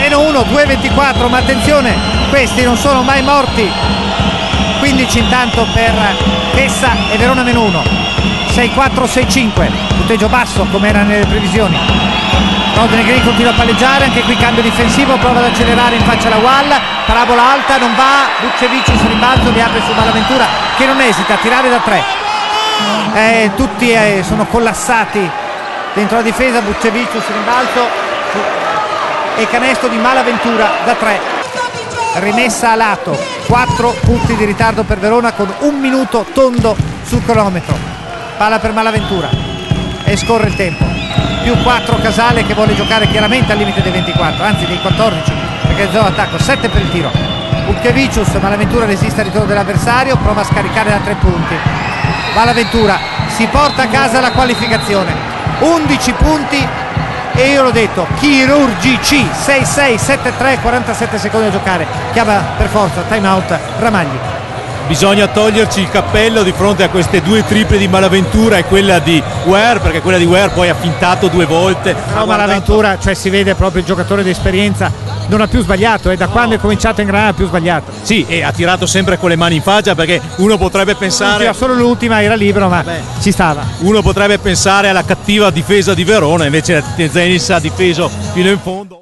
meno 1, 2-24, ma attenzione, questi non sono mai morti. 15 intanto per Chessa e Verona meno 1. 6-4-6-5, punteggio basso come era nelle previsioni. Rodney continua a palleggiare, anche qui cambio difensivo, prova ad accelerare in faccia alla wall, parabola alta, non va, Buccevici sul rimbalzo, vi apre su Malaventura che non esita a tirare da 3. Eh, tutti eh, sono collassati dentro la difesa, Buccevici sul rimbalzo e canestro di Malaventura da 3. Rimessa a lato, 4 punti di ritardo per Verona con un minuto tondo sul cronometro. Palla per Malaventura e scorre il tempo. Più 4 Casale che vuole giocare chiaramente al limite dei 24, anzi dei 14 perché zona attacco, 7 per il tiro. Bucchevicius, Malaventura resiste al ritorno dell'avversario, prova a scaricare da 3 punti. Malaventura si porta a casa la qualificazione. 11 punti e io l'ho detto, chirurgici 6-6, 7-3, 47 secondi a giocare. Chiama per forza, time out, Ramagli. Bisogna toglierci il cappello di fronte a queste due triple di Malaventura e quella di Ware, perché quella di Ware poi ha fintato due volte. No, Malaventura, cioè si vede proprio il giocatore di esperienza, non ha più sbagliato, e da no. quando è cominciato in Granada ha più sbagliato. Sì, e ha tirato sempre con le mani in faccia perché uno potrebbe pensare. L'ultima, solo l'ultima era libero, ma Beh, ci stava. Uno potrebbe pensare alla cattiva difesa di Verona, invece Zenis ha difeso fino in fondo.